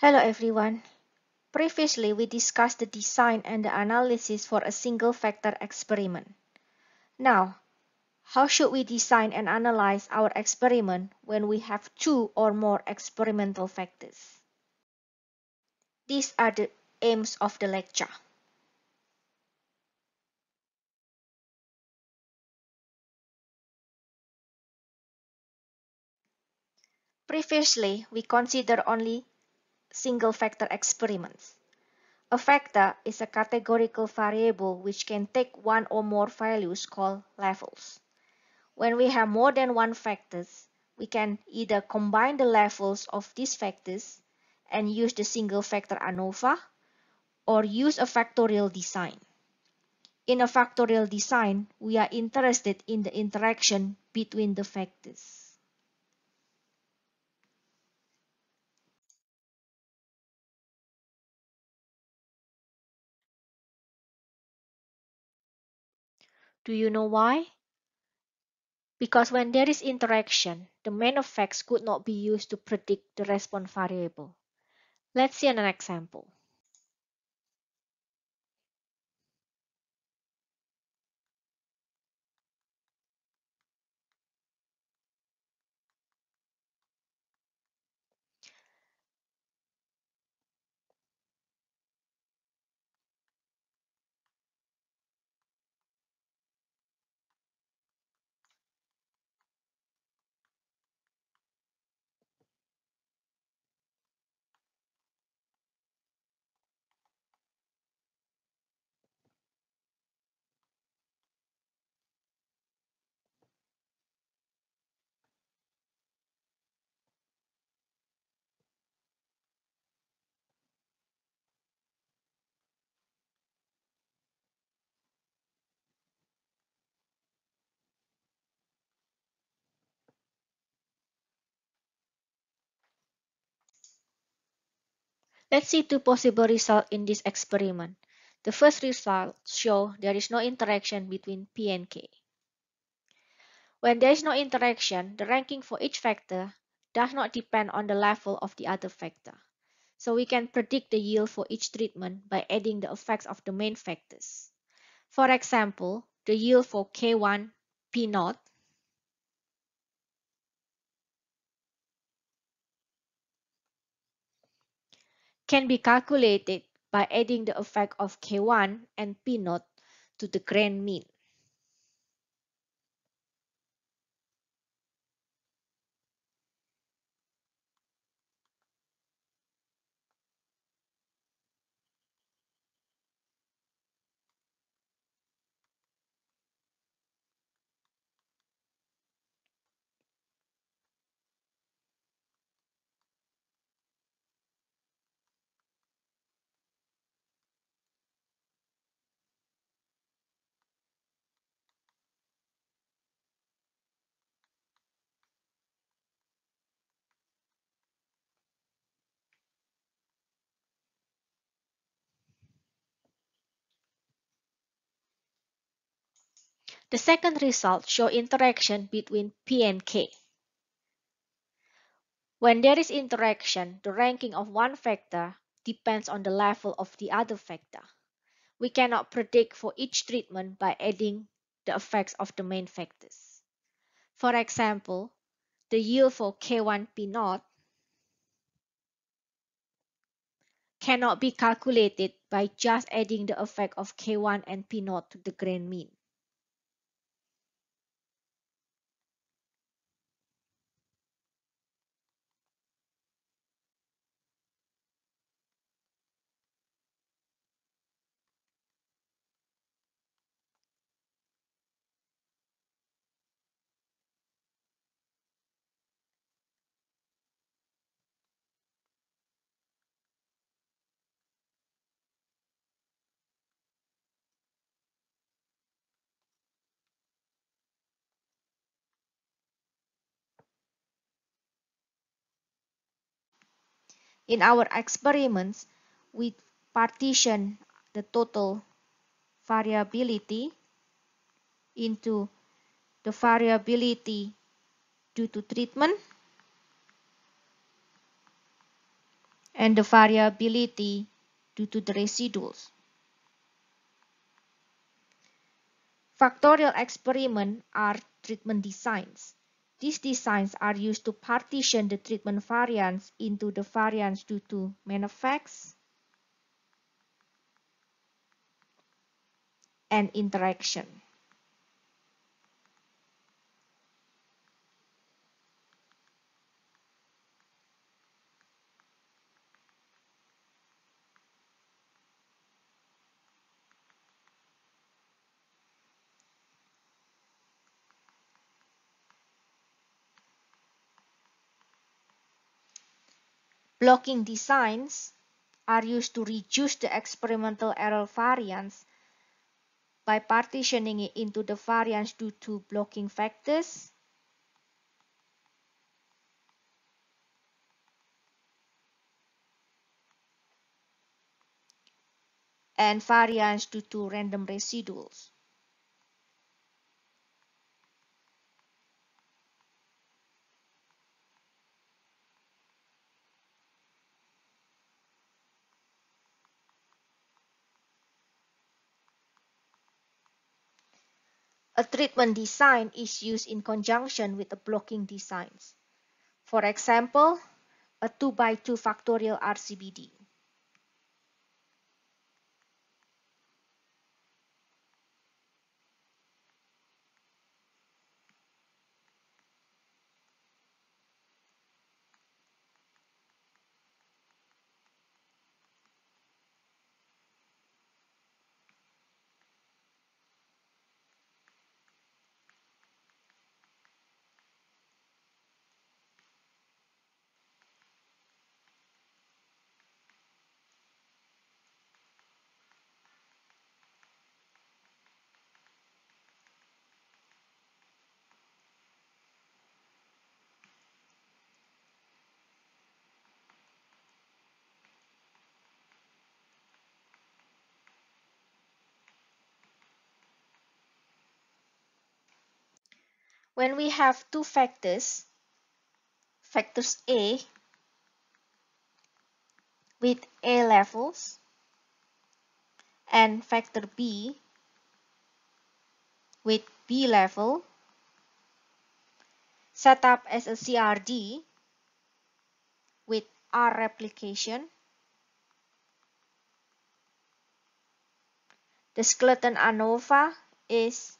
Hello everyone. Previously, we discussed the design and the analysis for a single factor experiment. Now, how should we design and analyze our experiment when we have two or more experimental factors? These are the aims of the lecture. Previously, we considered only single factor experiments. A factor is a categorical variable which can take one or more values called levels. When we have more than one factors, we can either combine the levels of these factors and use the single factor ANOVA or use a factorial design. In a factorial design, we are interested in the interaction between the factors. Do you know why? Because when there is interaction, the main effects could not be used to predict the response variable. Let's see an example. Let's see two possible results in this experiment. The first result shows there is no interaction between P and K. When there is no interaction, the ranking for each factor does not depend on the level of the other factor. So we can predict the yield for each treatment by adding the effects of the main factors. For example, the yield for K1, P0 can be calculated by adding the effect of K1 and P0 to the grand mean. The second result show interaction between P and K. When there is interaction, the ranking of one factor depends on the level of the other factor. We cannot predict for each treatment by adding the effects of the main factors. For example, the yield for K1P0 cannot be calculated by just adding the effect of K1 and P0 to the grand mean. In our experiments, we partition the total variability into the variability due to treatment and the variability due to the residuals. Factorial experiments are treatment designs. These designs are used to partition the treatment variance into the variance due to effects and interaction. Blocking designs are used to reduce the experimental error variance by partitioning it into the variance due to blocking factors and variance due to random residuals. A treatment design is used in conjunction with a blocking designs. For example, a 2 by 2 factorial RCBD. When we have two factors, factors A with A levels and factor B with B level set up as a CRD with R replication. The skeleton ANOVA is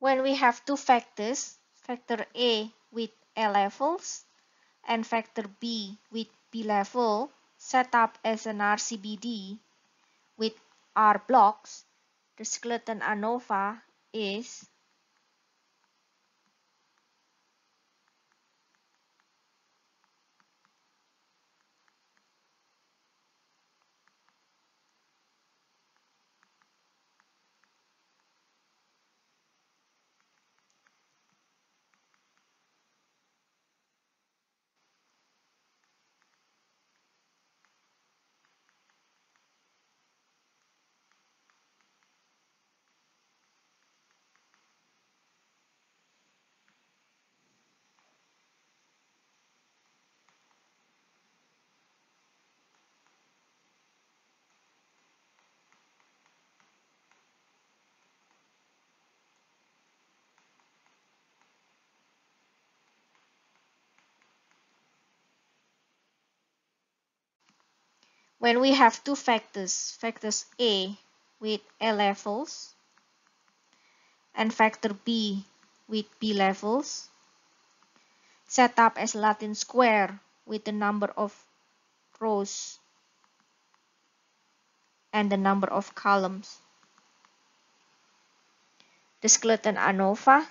when we have two factors, factor A with A levels and factor B with B level set up as an RCBD with R blocks, the skeleton ANOVA is When we have two factors, factors A with A levels and factor B with B levels, set up as Latin square with the number of rows and the number of columns. The skeleton ANOVA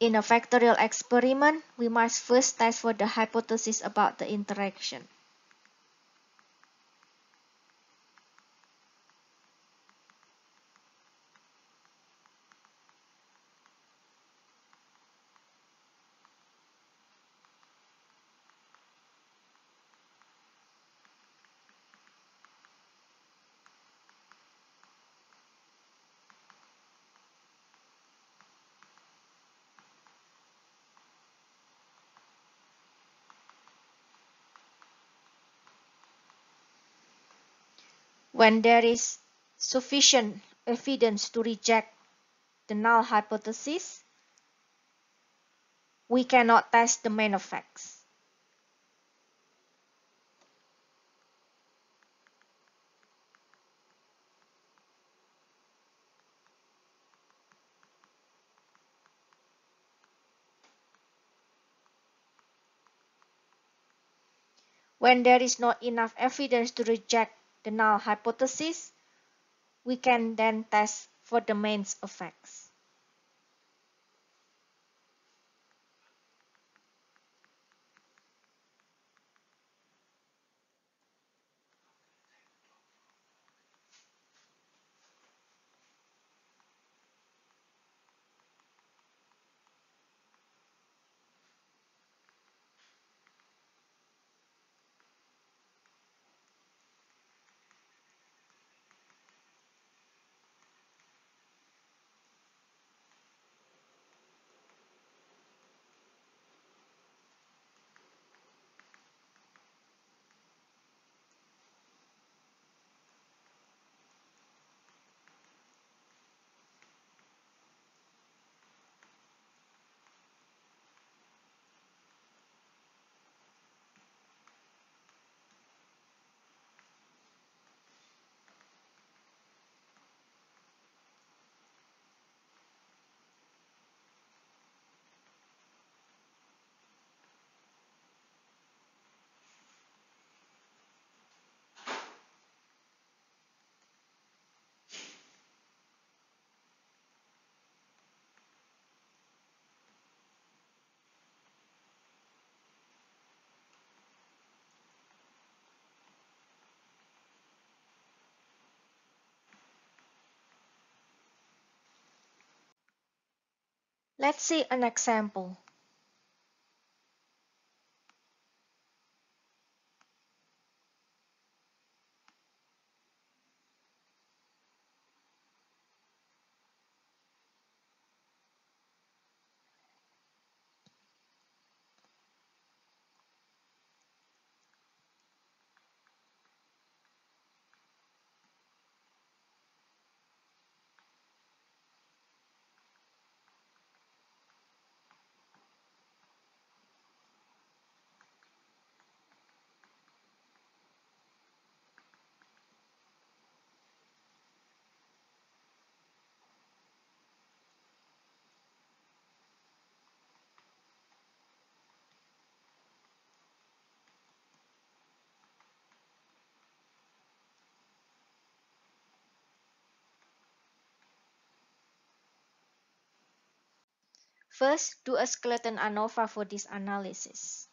In a factorial experiment, we must first test for the hypothesis about the interaction. When there is sufficient evidence to reject the null hypothesis, we cannot test the main effects. When there is not enough evidence to reject the null hypothesis, we can then test for the mains effects. Let's see an example. First, do a skeleton ANOVA for this analysis.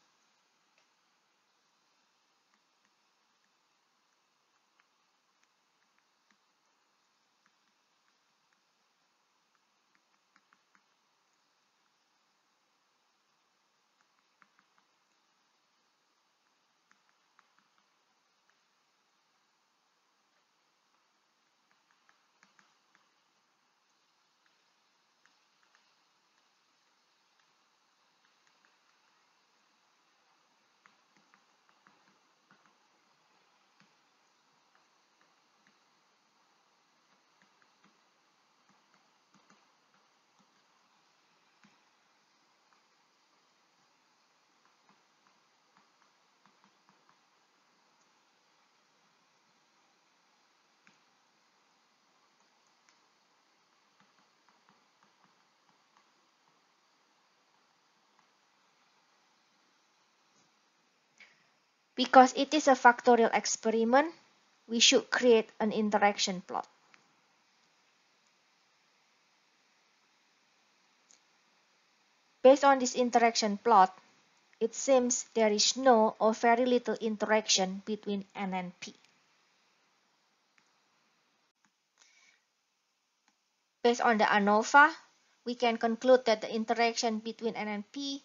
Because it is a factorial experiment, we should create an interaction plot. Based on this interaction plot, it seems there is no or very little interaction between N and P. Based on the ANOVA, we can conclude that the interaction between N and P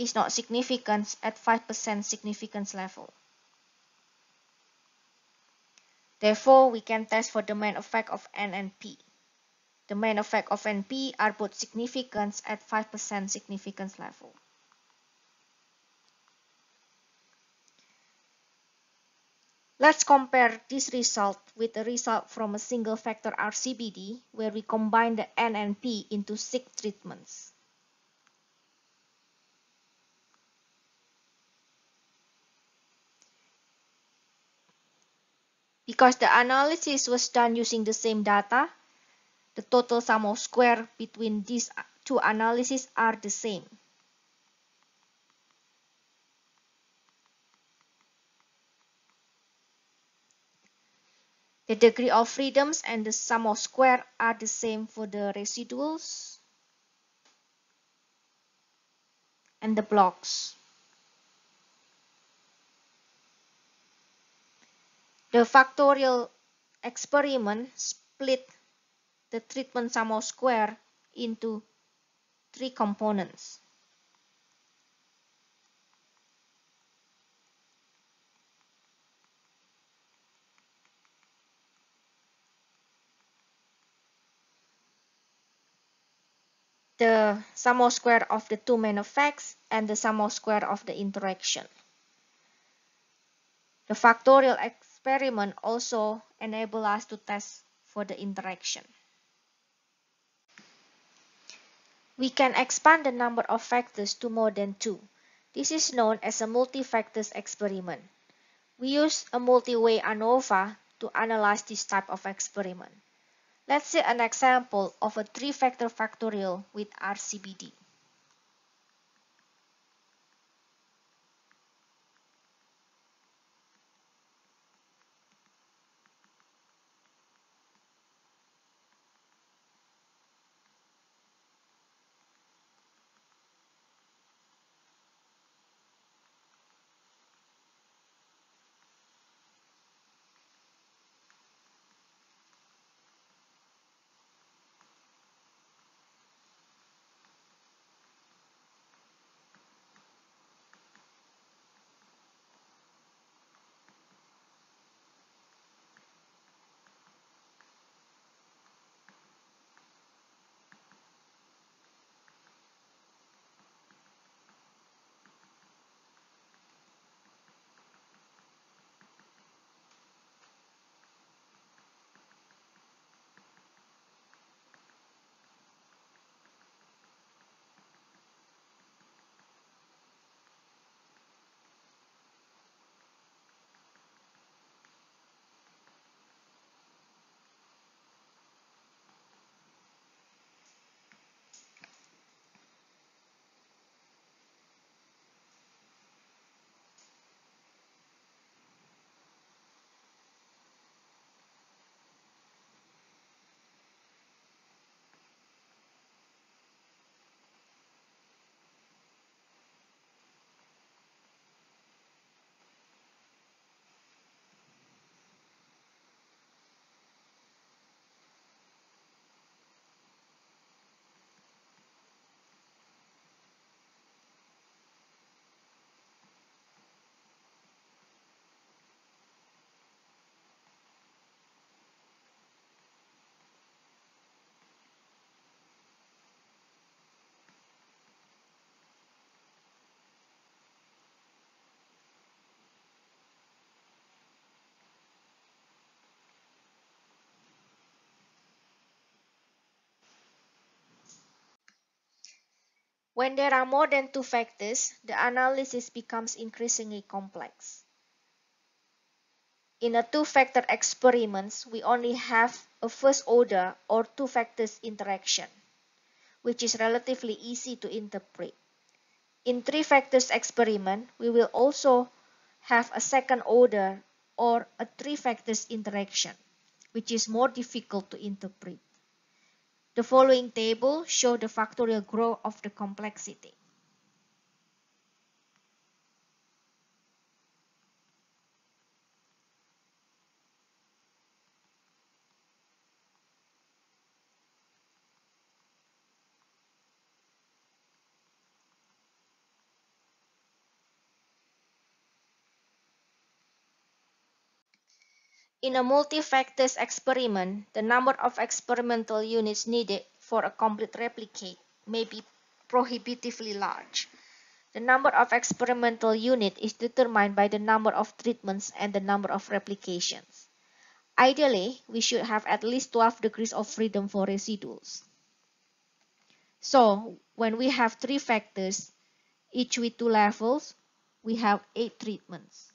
is not significant at 5% significance level. Therefore, we can test for the main effect of N and P. The main effect of N P are both significant at 5% significance level. Let's compare this result with the result from a single factor RCBD where we combine the N and P into six treatments. Because the analysis was done using the same data, the total sum of square between these two analyses are the same. The degree of freedoms and the sum of square are the same for the residuals and the blocks. The factorial experiment split the treatment sum of square into three components. the sum of square of the two main effects and the sum of square of the interaction. The factorial experiment also enable us to test for the interaction. We can expand the number of factors to more than two. This is known as a multi-factors experiment. We use a multi-way ANOVA to analyze this type of experiment. Let's see an example of a three-factor factorial with RCBD. When there are more than two factors, the analysis becomes increasingly complex. In a two-factor experiment, we only have a first order or two factors interaction, which is relatively easy to interpret. In three factors experiment, we will also have a second order or a three factors interaction, which is more difficult to interpret. The following table show the factorial growth of the complexity. In a multi-factors experiment, the number of experimental units needed for a complete replicate may be prohibitively large. The number of experimental units is determined by the number of treatments and the number of replications. Ideally, we should have at least 12 degrees of freedom for residuals. So, when we have three factors, each with two levels, we have eight treatments.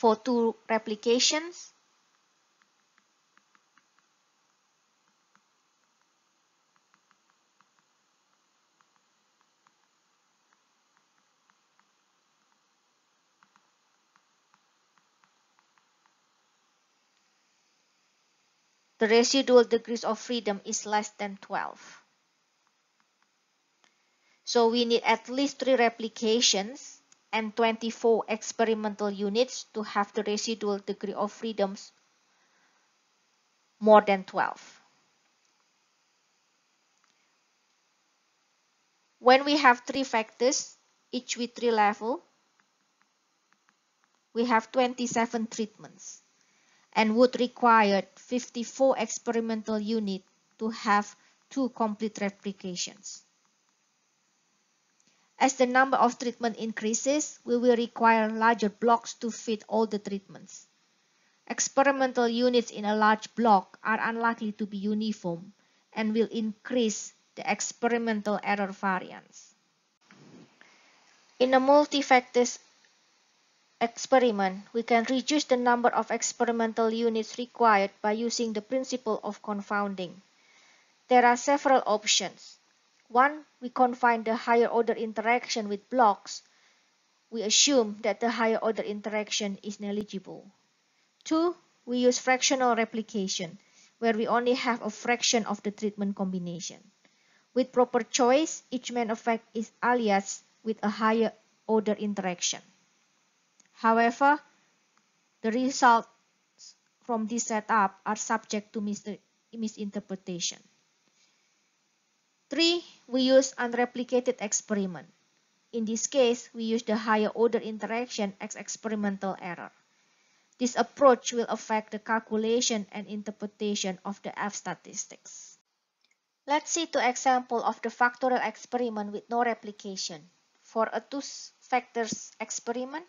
For two replications. The residual degrees of freedom is less than 12. So we need at least three replications and 24 experimental units to have the residual degree of freedoms more than 12. When we have three factors, each with three level, we have 27 treatments and would require 54 experimental units to have two complete replications. As the number of treatment increases, we will require larger blocks to fit all the treatments. Experimental units in a large block are unlikely to be uniform and will increase the experimental error variance. In a multi-factors experiment, we can reduce the number of experimental units required by using the principle of confounding. There are several options. One, we confound the higher order interaction with blocks. We assume that the higher order interaction is negligible. Two, we use fractional replication, where we only have a fraction of the treatment combination. With proper choice, each main effect is aliased with a higher order interaction. However, the results from this setup are subject to misinterpretation. 3. We use unreplicated experiment. In this case, we use the higher order interaction as experimental error. This approach will affect the calculation and interpretation of the F statistics. Let's see two examples of the factorial experiment with no replication. For a two factors experiment,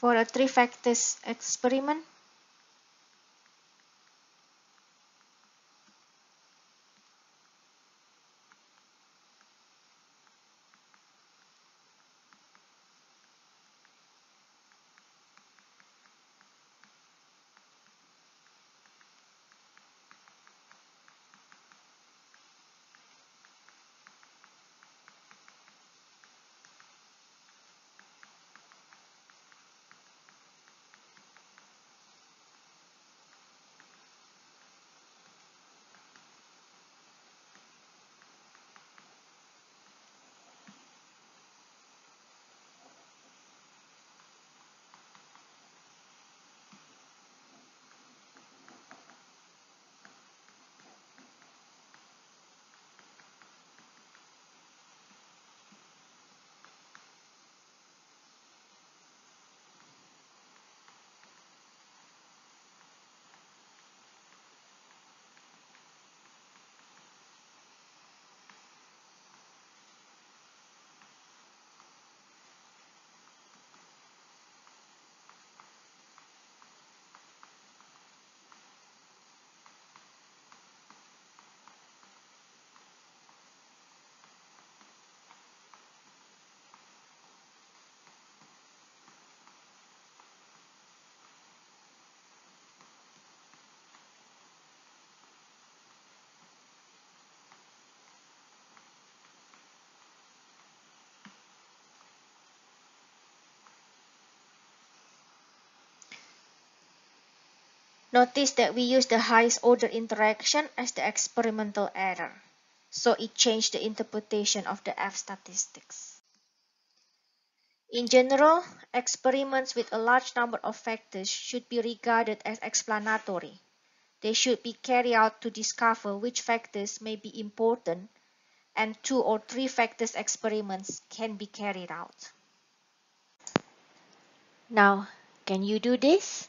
For a three factors experiment, Notice that we use the highest order interaction as the experimental error, so it changed the interpretation of the F statistics. In general, experiments with a large number of factors should be regarded as explanatory. They should be carried out to discover which factors may be important, and two or three factors experiments can be carried out. Now, can you do this?